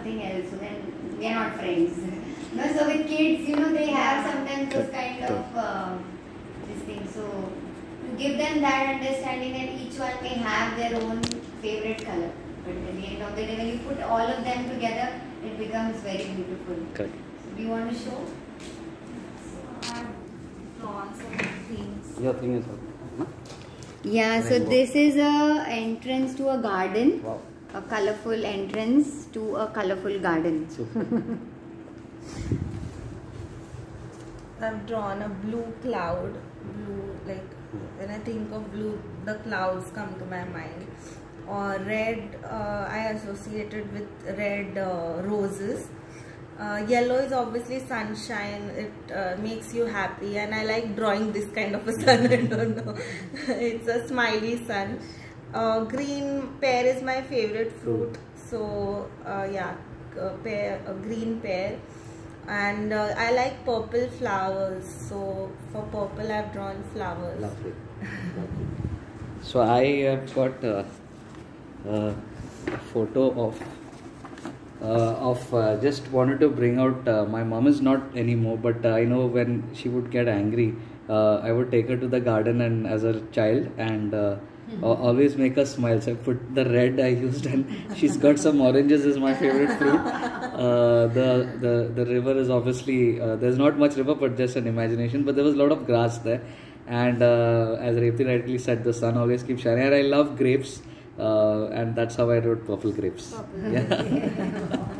Nothing else. So then we are not friends. no, so with kids, you know, they have sometimes those kind of uh, this thing. So to give them that understanding that each one may have their own favorite color. But at the end of the day, when you put all of them together, it becomes very beautiful. Correct. So do you want to show? So I've drawn some things. Your thing is huh? Yeah, so this is a entrance to a garden. Wow. A colorful entrance to a colorful garden. I've drawn a blue cloud. Blue, like when I think of blue, the clouds come to my mind. Or red, uh, I associated with red uh, roses. Uh, yellow is obviously sunshine. It uh, makes you happy, and I like drawing this kind of a sun. I don't know. it's a smiley sun. Uh, green pear is my favorite fruit. So uh, yeah, uh, pear, a green pear and uh, I like purple flowers so for purple I've drawn flowers Lovely. Lovely. So I have got uh, uh, a photo of uh, of uh, just wanted to bring out uh, my mom is not anymore but uh, I know when she would get angry uh, I would take her to the garden and as a child and uh, al- always make her smile. So I put the red I used and she's got some oranges is my favorite fruit. Uh, the, the the river is obviously uh, there's not much river but just an imagination but there was a lot of grass there. And uh, as Repti rightly said the sun always keeps shining. And I love grapes. uh, Uh, and that's how I wrote purple grapes Purple. yeah